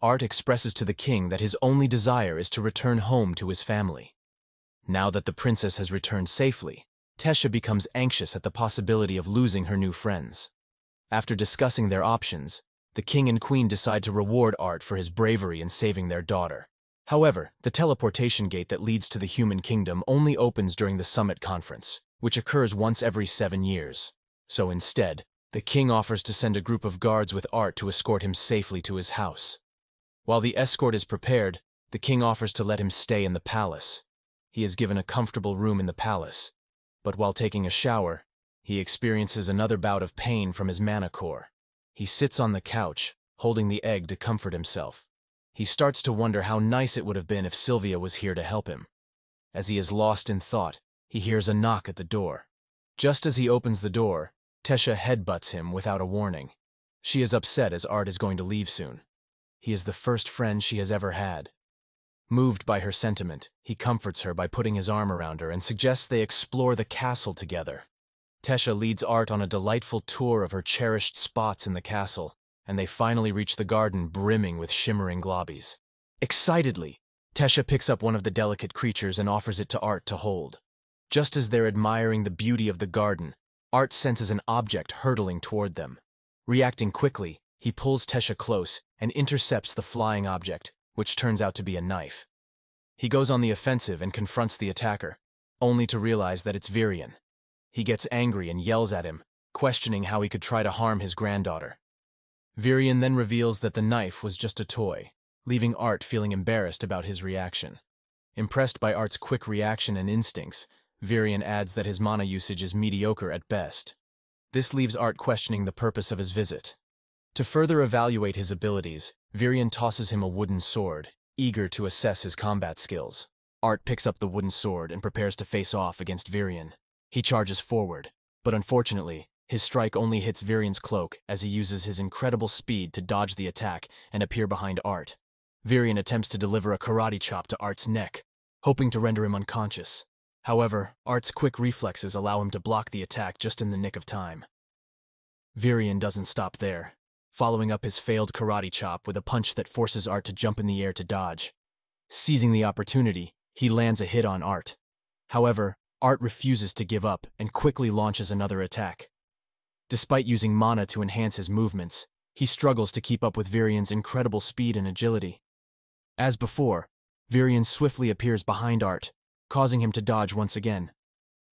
Art expresses to the king that his only desire is to return home to his family. Now that the princess has returned safely, Tesha becomes anxious at the possibility of losing her new friends. After discussing their options, the king and queen decide to reward Art for his bravery in saving their daughter. However, the teleportation gate that leads to the human kingdom only opens during the summit conference, which occurs once every seven years. So instead, the king offers to send a group of guards with Art to escort him safely to his house. While the escort is prepared, the king offers to let him stay in the palace. He is given a comfortable room in the palace, but while taking a shower, he experiences another bout of pain from his mana core. He sits on the couch, holding the egg to comfort himself. He starts to wonder how nice it would have been if Sylvia was here to help him. As he is lost in thought, he hears a knock at the door. Just as he opens the door, Tesha headbutts him without a warning. She is upset as Art is going to leave soon. He is the first friend she has ever had. Moved by her sentiment, he comforts her by putting his arm around her and suggests they explore the castle together. Tesha leads Art on a delightful tour of her cherished spots in the castle, and they finally reach the garden brimming with shimmering globbies. Excitedly, Tesha picks up one of the delicate creatures and offers it to Art to hold. Just as they're admiring the beauty of the garden, Art senses an object hurtling toward them. Reacting quickly, he pulls Tesha close and intercepts the flying object, which turns out to be a knife. He goes on the offensive and confronts the attacker, only to realize that it's Virion. He gets angry and yells at him, questioning how he could try to harm his granddaughter. Virion then reveals that the knife was just a toy, leaving Art feeling embarrassed about his reaction. Impressed by Art's quick reaction and instincts, Virion adds that his mana usage is mediocre at best. This leaves Art questioning the purpose of his visit. To further evaluate his abilities, Virion tosses him a wooden sword, eager to assess his combat skills. Art picks up the wooden sword and prepares to face off against Virion. He charges forward, but unfortunately, his strike only hits Virion's cloak as he uses his incredible speed to dodge the attack and appear behind Art. Virion attempts to deliver a karate chop to Art's neck, hoping to render him unconscious. However, Art's quick reflexes allow him to block the attack just in the nick of time. Virion doesn't stop there following up his failed karate chop with a punch that forces Art to jump in the air to dodge. Seizing the opportunity, he lands a hit on Art. However, Art refuses to give up and quickly launches another attack. Despite using mana to enhance his movements, he struggles to keep up with Virion's incredible speed and agility. As before, Virion swiftly appears behind Art, causing him to dodge once again.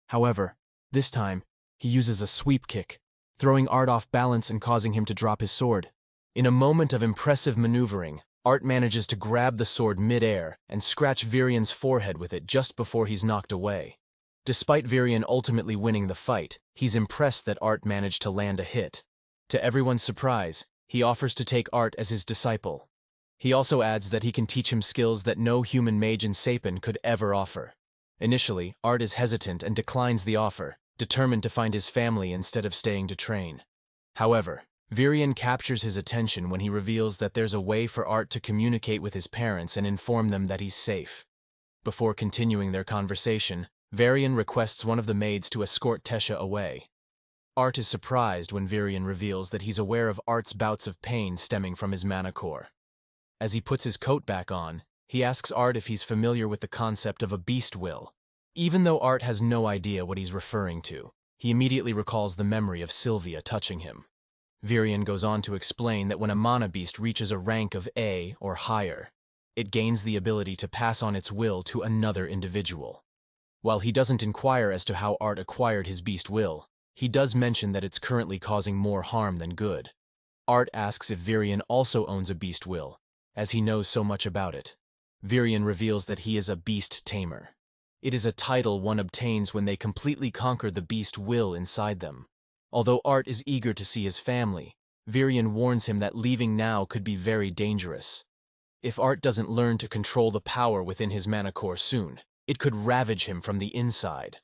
However, this time, he uses a sweep kick, throwing Art off balance and causing him to drop his sword. In a moment of impressive maneuvering, Art manages to grab the sword mid-air and scratch Virion's forehead with it just before he's knocked away. Despite Virion ultimately winning the fight, he's impressed that Art managed to land a hit. To everyone's surprise, he offers to take Art as his disciple. He also adds that he can teach him skills that no human mage in Sapin could ever offer. Initially, Art is hesitant and declines the offer, determined to find his family instead of staying to train. However, Virion captures his attention when he reveals that there's a way for Art to communicate with his parents and inform them that he's safe. Before continuing their conversation, Virion requests one of the maids to escort Tesha away. Art is surprised when Virion reveals that he's aware of Art's bouts of pain stemming from his mana core. As he puts his coat back on, he asks Art if he's familiar with the concept of a beast will, even though Art has no idea what he's referring to, he immediately recalls the memory of Sylvia touching him. Virion goes on to explain that when a mana beast reaches a rank of A or higher, it gains the ability to pass on its will to another individual. While he doesn't inquire as to how Art acquired his beast will, he does mention that it's currently causing more harm than good. Art asks if Virion also owns a beast will, as he knows so much about it. Virion reveals that he is a beast tamer. It is a title one obtains when they completely conquer the beast will inside them. Although Art is eager to see his family, Virion warns him that leaving now could be very dangerous. If Art doesn't learn to control the power within his mana core soon, it could ravage him from the inside.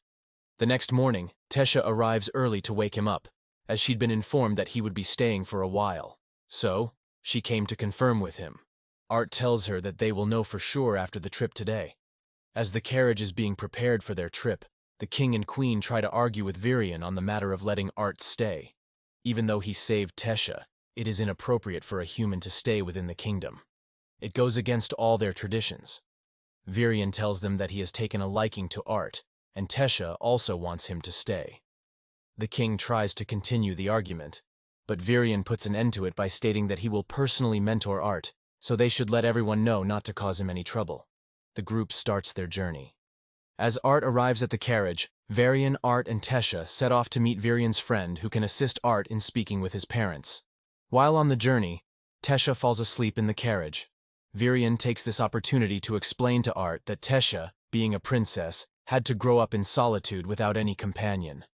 The next morning, Tesha arrives early to wake him up, as she'd been informed that he would be staying for a while. So, she came to confirm with him. Art tells her that they will know for sure after the trip today. As the carriage is being prepared for their trip, the king and queen try to argue with Virion on the matter of letting Art stay. Even though he saved Tesha, it is inappropriate for a human to stay within the kingdom. It goes against all their traditions. Virion tells them that he has taken a liking to Art, and Tesha also wants him to stay. The king tries to continue the argument, but Virion puts an end to it by stating that he will personally mentor Art, so they should let everyone know not to cause him any trouble. The group starts their journey. As Art arrives at the carriage, Virion, Art, and Tesha set off to meet Virion's friend who can assist Art in speaking with his parents. While on the journey, Tesha falls asleep in the carriage. Virion takes this opportunity to explain to Art that Tesha, being a princess, had to grow up in solitude without any companion.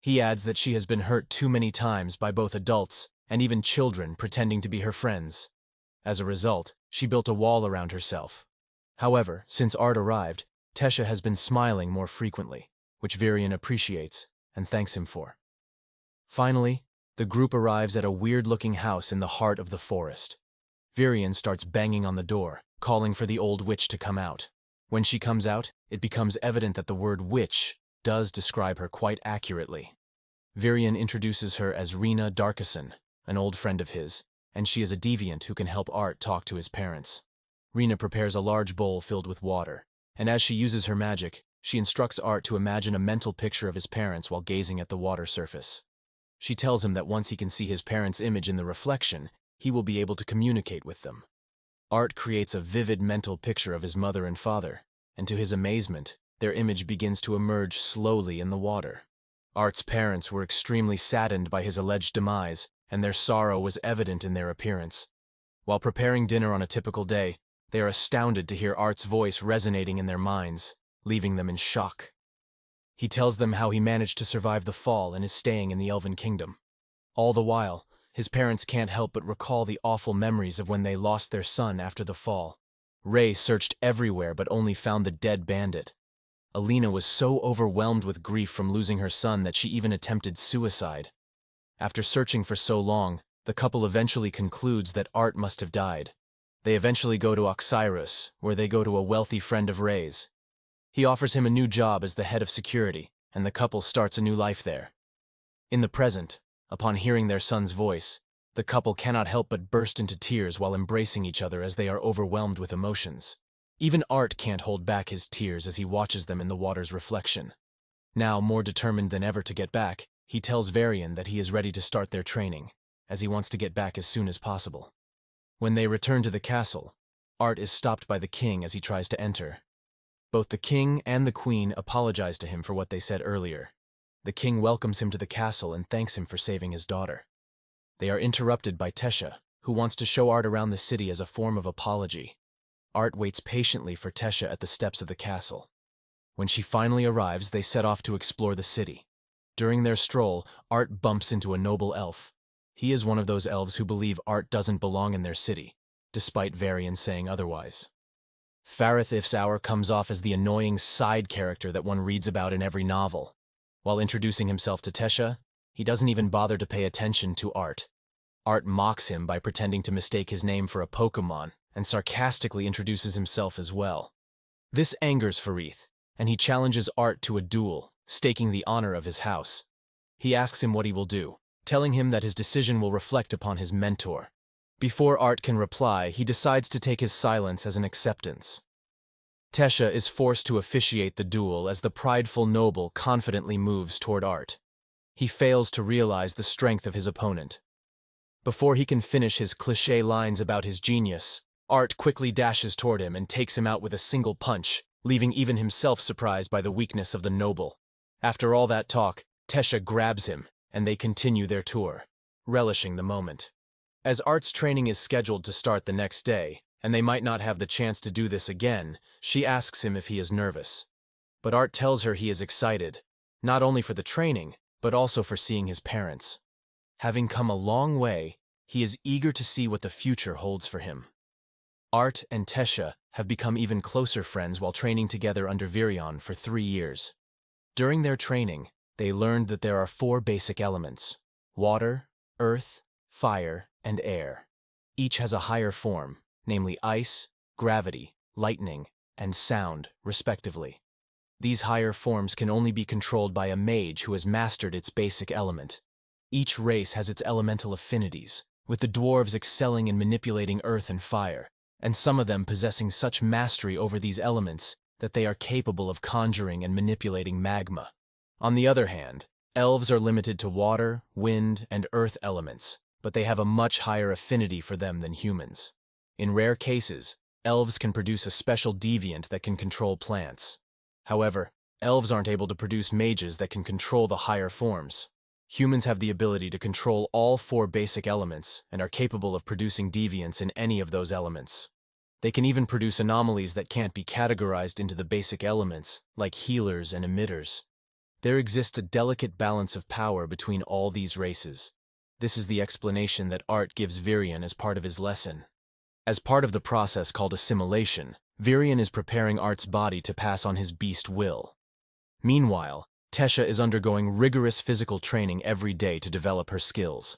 He adds that she has been hurt too many times by both adults and even children pretending to be her friends. As a result, she built a wall around herself. However, since Art arrived, Tesha has been smiling more frequently, which Virion appreciates and thanks him for. Finally, the group arrives at a weird-looking house in the heart of the forest. Virion starts banging on the door, calling for the old witch to come out. When she comes out, it becomes evident that the word witch does describe her quite accurately. Virion introduces her as Rena Darkison, an old friend of his, and she is a deviant who can help Art talk to his parents. Rena prepares a large bowl filled with water, and as she uses her magic, she instructs Art to imagine a mental picture of his parents while gazing at the water surface. She tells him that once he can see his parents' image in the reflection, he will be able to communicate with them. Art creates a vivid mental picture of his mother and father, and to his amazement, their image begins to emerge slowly in the water. Art's parents were extremely saddened by his alleged demise, and their sorrow was evident in their appearance. While preparing dinner on a typical day, they are astounded to hear Art's voice resonating in their minds, leaving them in shock. He tells them how he managed to survive the fall and is staying in the Elven Kingdom. All the while, his parents can't help but recall the awful memories of when they lost their son after the fall. Ray searched everywhere but only found the dead bandit. Alina was so overwhelmed with grief from losing her son that she even attempted suicide. After searching for so long, the couple eventually concludes that Art must have died. They eventually go to Xyrus, where they go to a wealthy friend of Ray's. He offers him a new job as the head of security, and the couple starts a new life there. In the present, upon hearing their son's voice, the couple cannot help but burst into tears while embracing each other as they are overwhelmed with emotions. Even Art can't hold back his tears as he watches them in the water's reflection. Now, more determined than ever to get back, he tells Virion that he is ready to start their training, as he wants to get back as soon as possible. When they return to the castle, Art is stopped by the king as he tries to enter. Both the king and the queen apologize to him for what they said earlier. The king welcomes him to the castle and thanks him for saving his daughter. They are interrupted by Tesha, who wants to show Art around the city as a form of apology. Art waits patiently for Tesha at the steps of the castle. When she finally arrives, they set off to explore the city. During their stroll, Art bumps into a noble elf. He is one of those elves who believe Art doesn't belong in their city, despite Virion saying otherwise. Farith Ivsaar comes off as the annoying side character that one reads about in every novel. While introducing himself to Tesha, he doesn't even bother to pay attention to Art. Art mocks him by pretending to mistake his name for a Pokemon and sarcastically introduces himself as well. This angers Farith, and he challenges Art to a duel, staking the honor of his house. He asks him what he will do, telling him that his decision will reflect upon his mentor. Before Art can reply, he decides to take his silence as an acceptance. Tesha is forced to officiate the duel as the prideful noble confidently moves toward Art. He fails to realize the strength of his opponent. Before he can finish his cliché lines about his genius, Art quickly dashes toward him and takes him out with a single punch, leaving even himself surprised by the weakness of the noble. After all that talk, Tesha grabs him, and they continue their tour, relishing the moment. As Art's training is scheduled to start the next day, and they might not have the chance to do this again, she asks him if he is nervous. But Art tells her he is excited, not only for the training, but also for seeing his parents. Having come a long way, he is eager to see what the future holds for him. Art and Tesha have become even closer friends while training together under Virion for three years. During their training, they learned that there are four basic elements water, earth, fire, and air. Each has a higher form, namely ice, gravity, lightning, and sound, respectively. These higher forms can only be controlled by a mage who has mastered its basic element. Each race has its elemental affinities, with the dwarves excelling in manipulating earth and fire, and some of them possessing such mastery over these elements that they are capable of conjuring and manipulating magma. On the other hand, elves are limited to water, wind, and earth elements, but they have a much higher affinity for them than humans. In rare cases, elves can produce a special deviant that can control plants. However, elves aren't able to produce mages that can control the higher forms. Humans have the ability to control all four basic elements and are capable of producing deviants in any of those elements. They can even produce anomalies that can't be categorized into the basic elements, like healers and emitters. There exists a delicate balance of power between all these races. This is the explanation that Art gives Virion as part of his lesson. As part of the process called assimilation, Virion is preparing Art's body to pass on his beast will. Meanwhile, Tesha is undergoing rigorous physical training every day to develop her skills.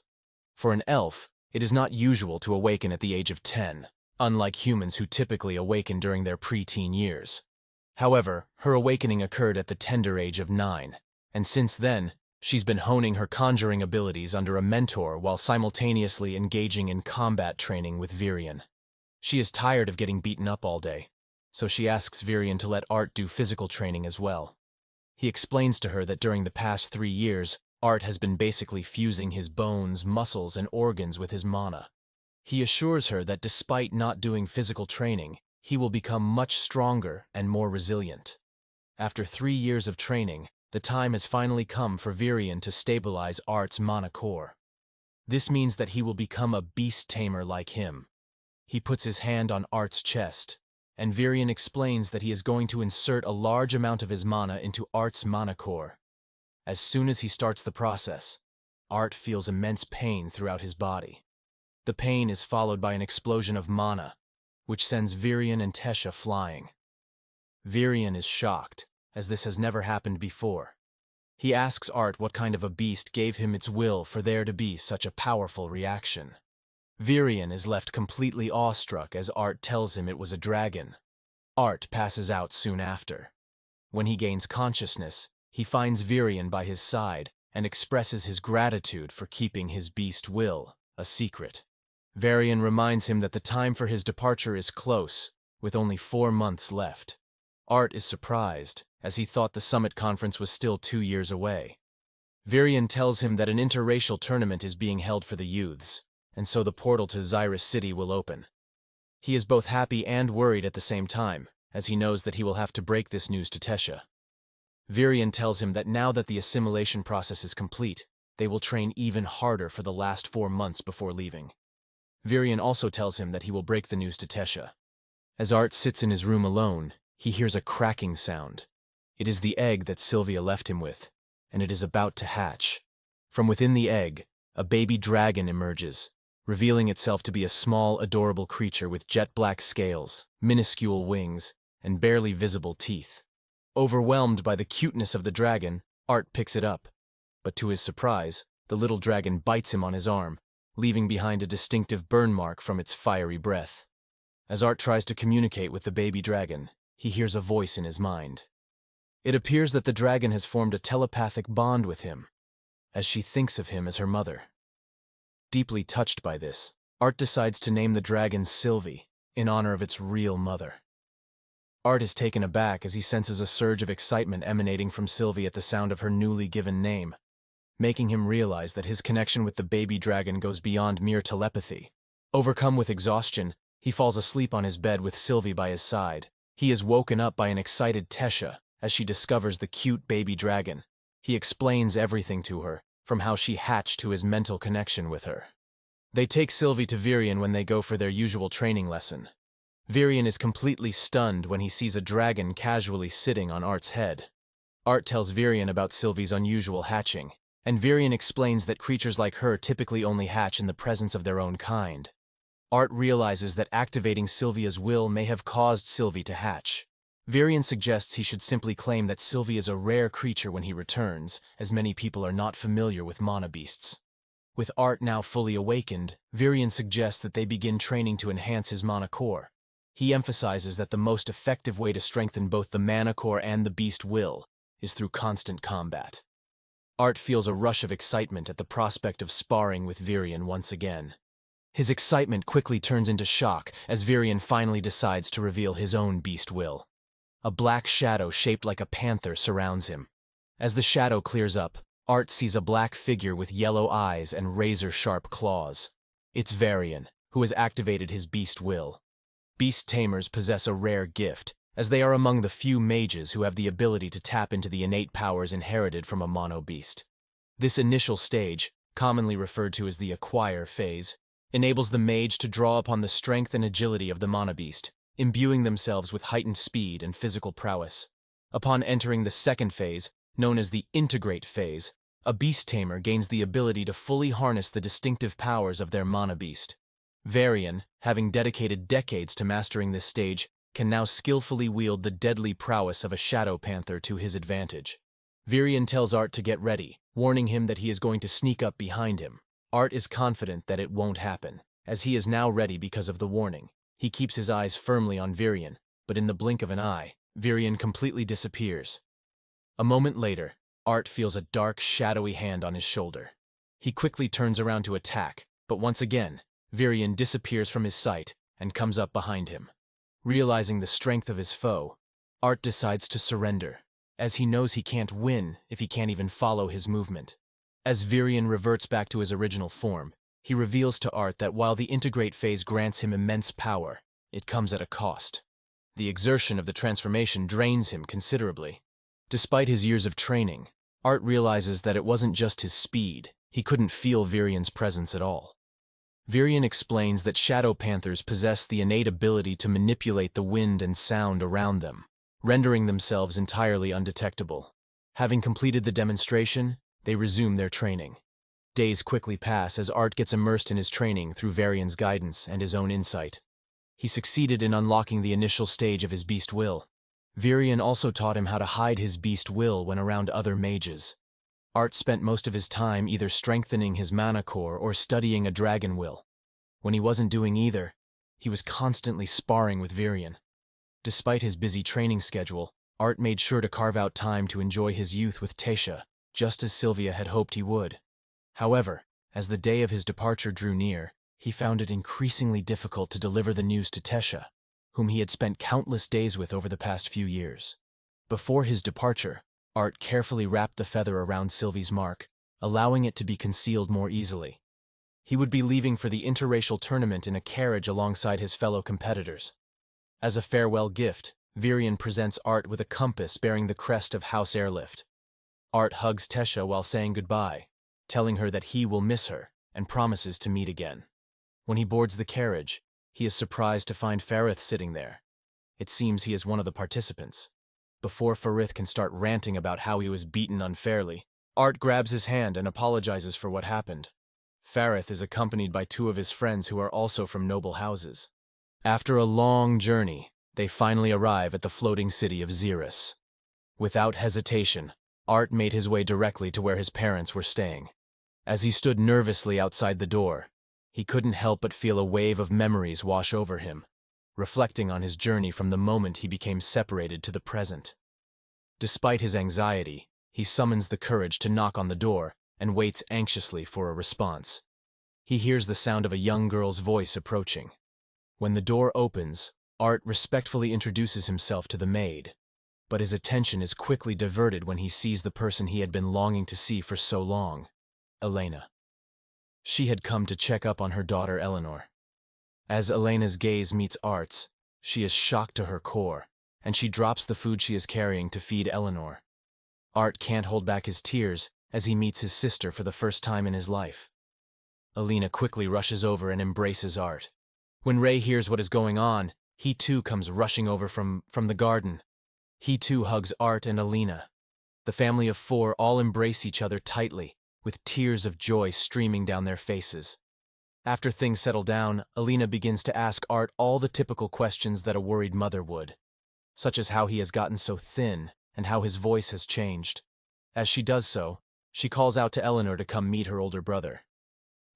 For an elf, it is not usual to awaken at the age of 10, unlike humans who typically awaken during their preteen years. However, her awakening occurred at the tender age of 9, and since then, she's been honing her conjuring abilities under a mentor while simultaneously engaging in combat training with Virion. She is tired of getting beaten up all day, so she asks Virion to let Art do physical training as well. He explains to her that during the past three years, Art has been basically fusing his bones, muscles, and organs with his mana. He assures her that despite not doing physical training, he will become much stronger and more resilient. After three years of training, the time has finally come for Virion to stabilize Art's mana core. This means that he will become a beast tamer like him. He puts his hand on Art's chest, and Virion explains that he is going to insert a large amount of his mana into Art's mana core. As soon as he starts the process, Art feels immense pain throughout his body. The pain is followed by an explosion of mana, which sends Virion and Tesha flying. Virion is shocked, as this has never happened before. He asks Art what kind of a beast gave him its will for there to be such a powerful reaction. Virion is left completely awestruck as Art tells him it was a dragon. Art passes out soon after. When he gains consciousness, he finds Virion by his side and expresses his gratitude for keeping his beast will a secret. Virion reminds him that the time for his departure is close, with only four months left. Art is surprised, as he thought the summit conference was still two years away. Virion tells him that an interracial tournament is being held for the youths, and so the portal to Xyrus City will open. He is both happy and worried at the same time, as he knows that he will have to break this news to Tesha. Virion tells him that now that the assimilation process is complete, they will train even harder for the last four months before leaving. Virion also tells him that he will break the news to Tesha. As Art sits in his room alone, he hears a cracking sound. It is the egg that Sylvia left him with, and it is about to hatch. From within the egg, a baby dragon emerges, revealing itself to be a small, adorable creature with jet-black scales, minuscule wings, and barely visible teeth. Overwhelmed by the cuteness of the dragon, Art picks it up. But to his surprise, the little dragon bites him on his arm, leaving behind a distinctive burn mark from its fiery breath. As Art tries to communicate with the baby dragon, he hears a voice in his mind. It appears that the dragon has formed a telepathic bond with him, as she thinks of him as her mother. Deeply touched by this, Art decides to name the dragon Sylvie, in honor of its real mother. Art is taken aback as he senses a surge of excitement emanating from Sylvie at the sound of her newly given name, making him realize that his connection with the baby dragon goes beyond mere telepathy. Overcome with exhaustion, he falls asleep on his bed with Sylvie by his side. He is woken up by an excited Tesha as she discovers the cute baby dragon. He explains everything to her, from how she hatched to his mental connection with her. They take Sylvie to Virion when they go for their usual training lesson. Virion is completely stunned when he sees a dragon casually sitting on Art's head. Art tells Virion about Sylvie's unusual hatching, and Virion explains that creatures like her typically only hatch in the presence of their own kind. Art realizes that activating Sylvia's will may have caused Sylvie to hatch, Virion suggests he should simply claim that Sylvie is a rare creature when he returns, as many people are not familiar with mana beasts. With Art now fully awakened, Virion suggests that they begin training to enhance his mana core. He emphasizes that the most effective way to strengthen both the mana core and the beast will is through constant combat. Art feels a rush of excitement at the prospect of sparring with Virion once again. His excitement quickly turns into shock as Virion finally decides to reveal his own beast will. A black shadow shaped like a panther surrounds him. As the shadow clears up, Art sees a black figure with yellow eyes and razor-sharp claws. It's Virion, who has activated his beast will. Beast tamers possess a rare gift, as they are among the few mages who have the ability to tap into the innate powers inherited from a mana beast. This initial stage, commonly referred to as the acquire phase, enables the mage to draw upon the strength and agility of the mana beast, imbuing themselves with heightened speed and physical prowess. Upon entering the second phase, known as the integrate phase, a beast tamer gains the ability to fully harness the distinctive powers of their mana beast. Virion, having dedicated decades to mastering this stage, can now skillfully wield the deadly prowess of a shadow panther to his advantage. Virion tells Art to get ready, warning him that he is going to sneak up behind him. Art is confident that it won't happen, as he is now ready because of the warning. He keeps his eyes firmly on Virion, but in the blink of an eye, Virion completely disappears. A moment later, Art feels a dark, shadowy hand on his shoulder. He quickly turns around to attack, but once again, Virion disappears from his sight and comes up behind him. Realizing the strength of his foe, Art decides to surrender, as he knows he can't win if he can't even follow his movement. As Virion reverts back to his original form, he reveals to Art that while the integrate phase grants him immense power, it comes at a cost. The exertion of the transformation drains him considerably. Despite his years of training, Art realizes that it wasn't just his speed, he couldn't feel Virion's presence at all. Virion explains that shadow panthers possess the innate ability to manipulate the wind and sound around them, rendering themselves entirely undetectable. Having completed the demonstration, they resume their training. Days quickly pass as Art gets immersed in his training through Virion's guidance and his own insight. He succeeded in unlocking the initial stage of his beast will. Virion also taught him how to hide his beast will when around other mages. Art spent most of his time either strengthening his mana core or studying a dragon will. When he wasn't doing either, he was constantly sparring with Virion. Despite his busy training schedule, Art made sure to carve out time to enjoy his youth with Tasha, just as Sylvia had hoped he would. However, as the day of his departure drew near, he found it increasingly difficult to deliver the news to Tesha, whom he had spent countless days with over the past few years. Before his departure, Art carefully wrapped the feather around Sylvie's mark, allowing it to be concealed more easily. He would be leaving for the interracial tournament in a carriage alongside his fellow competitors. As a farewell gift, Virion presents Art with a compass bearing the crest of House Eralith. Art hugs Tesha while saying goodbye, telling her that he will miss her and promises to meet again. When he boards the carriage, he is surprised to find Farith sitting there. It seems he is one of the participants. Before Farith can start ranting about how he was beaten unfairly, Art grabs his hand and apologizes for what happened. Farith is accompanied by two of his friends who are also from noble houses. After a long journey, they finally arrive at the floating city of Xyrus. Without hesitation, Art made his way directly to where his parents were staying. As he stood nervously outside the door, he couldn't help but feel a wave of memories wash over him reflecting on his journey from the moment he became separated to the present. Despite his anxiety, he summons the courage to knock on the door and waits anxiously for a response. He hears the sound of a young girl's voice approaching. When the door opens, Art respectfully introduces himself to the maid, but his attention is quickly diverted when he sees the person he had been longing to see for so long, Elena. She had come to check up on her daughter Eleanor. As Elena's gaze meets Art's, she is shocked to her core, and she drops the food she is carrying to feed Eleanor. Art can't hold back his tears as he meets his sister for the first time in his life. Elena quickly rushes over and embraces Art. When Ray hears what is going on, he too comes rushing over from, from the garden. He too hugs Art and Elena. The family of four all embrace each other tightly, with tears of joy streaming down their faces. After things settle down, Alina begins to ask Art all the typical questions that a worried mother would, such as how he has gotten so thin and how his voice has changed. As she does so, she calls out to Eleanor to come meet her older brother.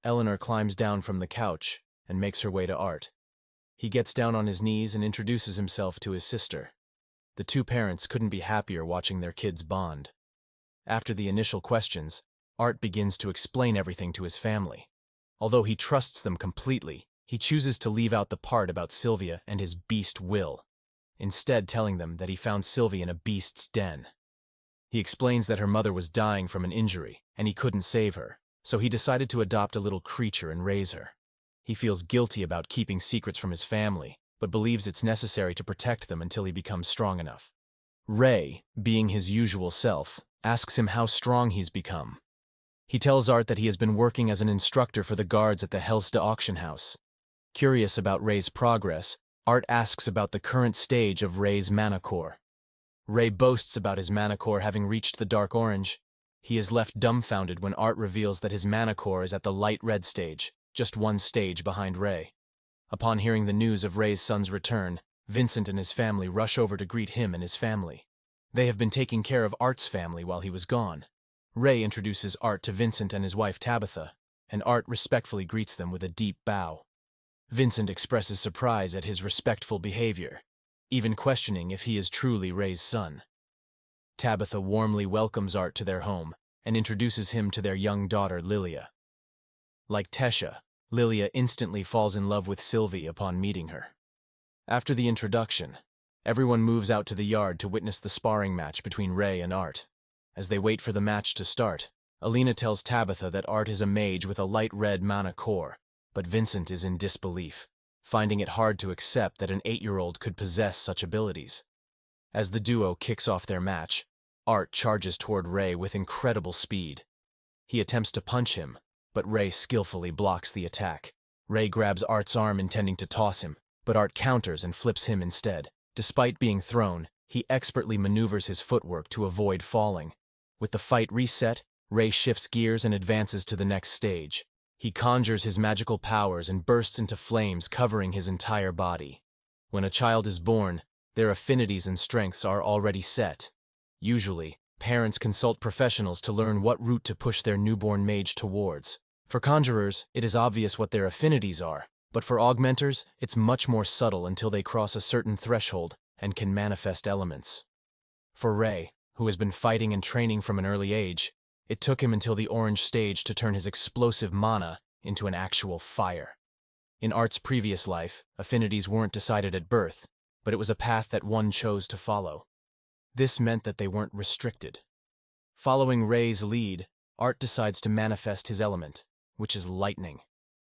Eleanor climbs down from the couch and makes her way to Art. He gets down on his knees and introduces himself to his sister. The two parents couldn't be happier watching their kids bond. After the initial questions, Art begins to explain everything to his family. Although he trusts them completely, he chooses to leave out the part about Sylvia and his beast will, instead telling them that he found Sylvia in a beast's den. He explains that her mother was dying from an injury, and he couldn't save her, so he decided to adopt a little creature and raise her. He feels guilty about keeping secrets from his family, but believes it's necessary to protect them until he becomes strong enough. Ray, being his usual self, asks him how strong he's become. He tells Art that he has been working as an instructor for the guards at the Helstea auction house. Curious about Ray's progress, Art asks about the current stage of Ray's mana core. Ray boasts about his mana core having reached the dark orange. He is left dumbfounded when Art reveals that his mana core is at the light red stage, just one stage behind Ray. Upon hearing the news of Ray's son's return, Vincent and his family rush over to greet him and his family. They have been taking care of Art's family while he was gone. Ray introduces Art to Vincent and his wife Tabitha, and Art respectfully greets them with a deep bow. Vincent expresses surprise at his respectful behavior, even questioning if he is truly Ray's son. Tabitha warmly welcomes Art to their home and introduces him to their young daughter Lilia. Like Tesha, Lilia instantly falls in love with Sylvie upon meeting her. After the introduction, everyone moves out to the yard to witness the sparring match between Ray and Art. As they wait for the match to start, Alina tells Tabitha that Art is a mage with a light red mana core, but Vincent is in disbelief, finding it hard to accept that an eight-year-old could possess such abilities. As the duo kicks off their match, Art charges toward Ray with incredible speed. He attempts to punch him, but Ray skillfully blocks the attack. Ray grabs Art's arm intending to toss him, but Art counters and flips him instead. Despite being thrown, he expertly maneuvers his footwork to avoid falling. With the fight reset, Ray shifts gears and advances to the next stage. He conjures his magical powers and bursts into flames covering his entire body. When a child is born, their affinities and strengths are already set. Usually, parents consult professionals to learn what route to push their newborn mage towards. For conjurers, it is obvious what their affinities are, but for augmenters, it's much more subtle until they cross a certain threshold and can manifest elements. For Ray, who has been fighting and training from an early age, it took him until the orange stage to turn his explosive mana into an actual fire. In Art's previous life, affinities weren't decided at birth, but it was a path that one chose to follow. This meant that they weren't restricted. Following Ray's lead, Art decides to manifest his element, which is lightning.